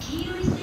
黄色い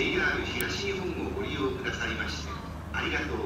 JR 東日本をご利用くださいましてありがとう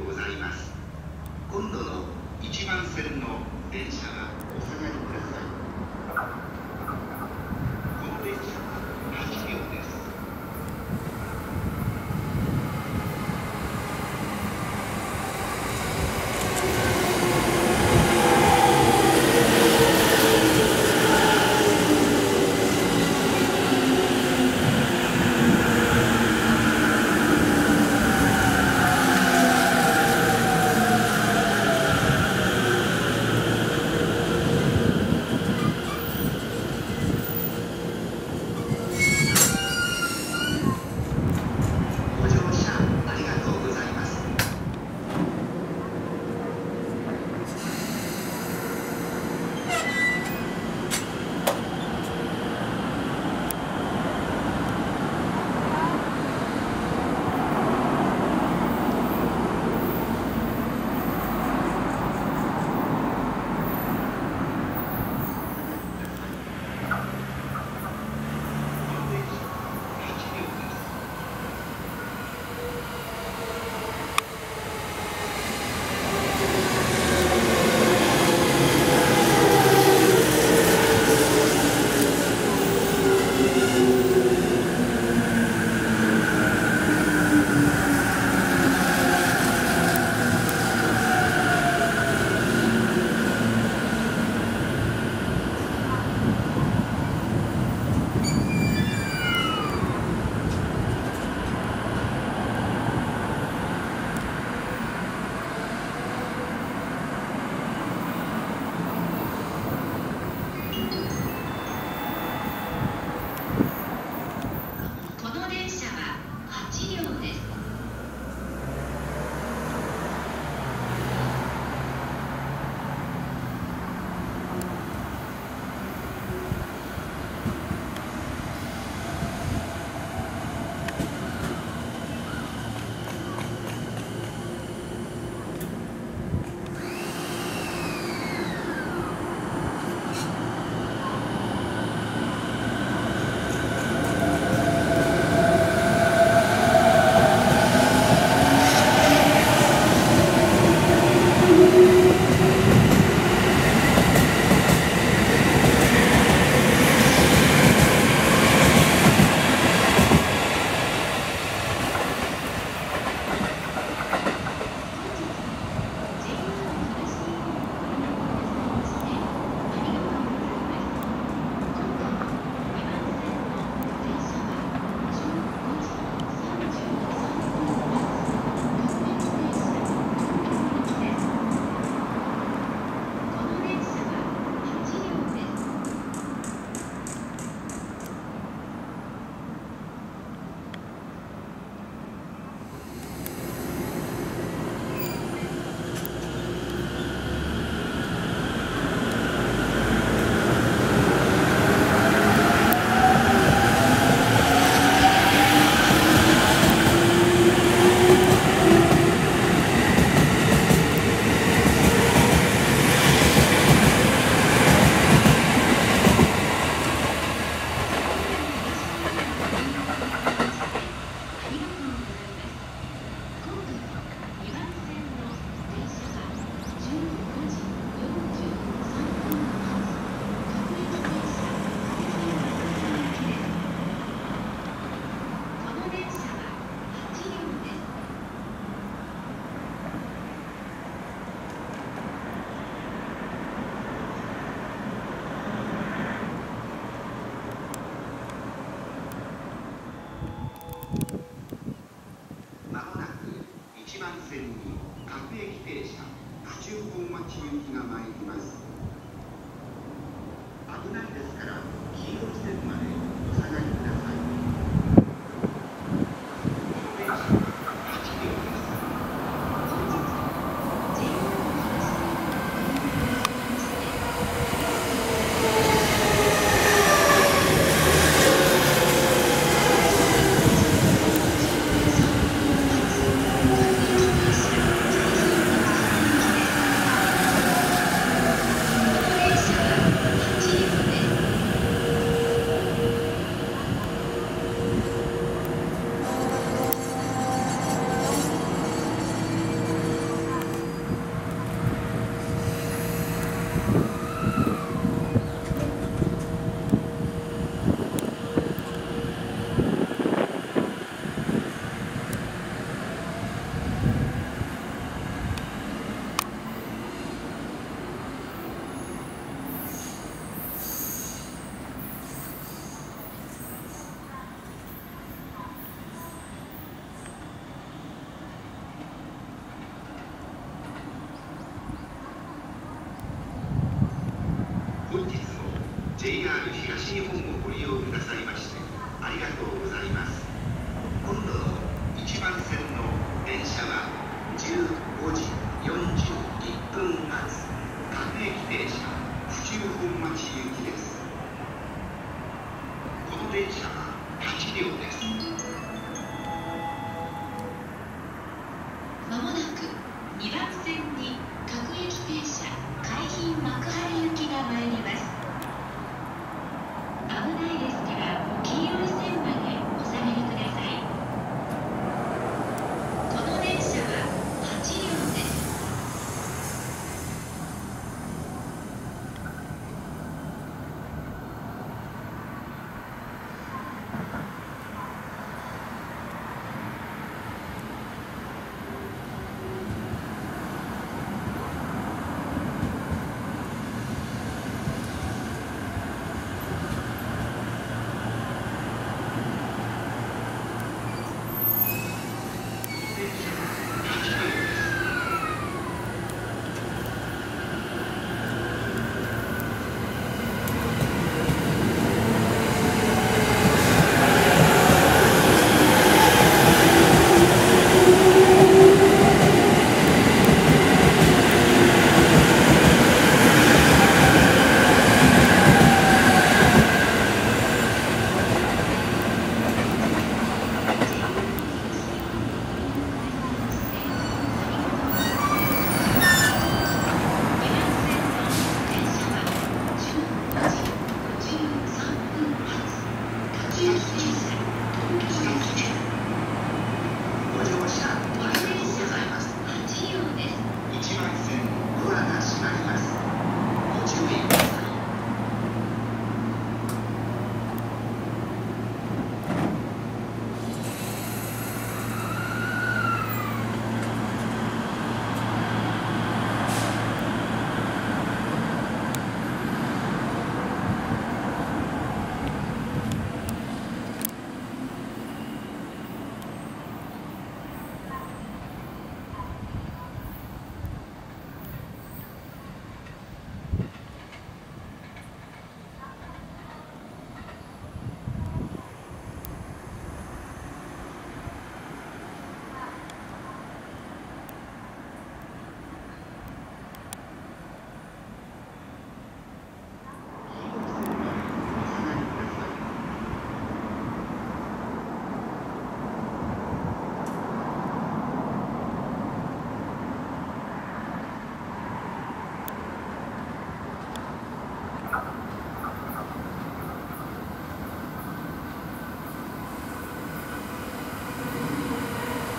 bitch.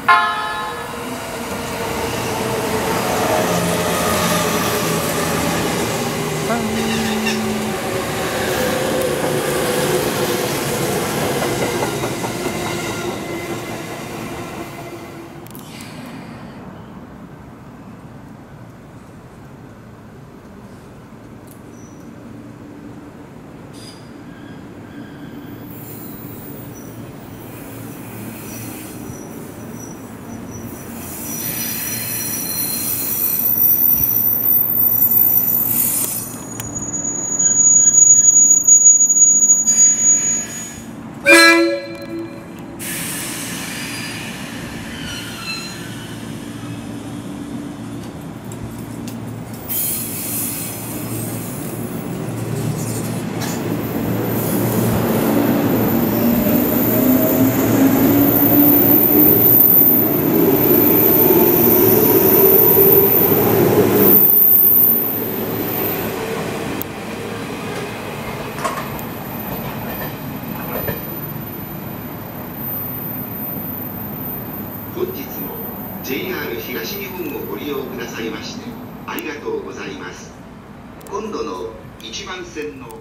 Bye. 利用くださいましてありがとうございます。今度の1番線の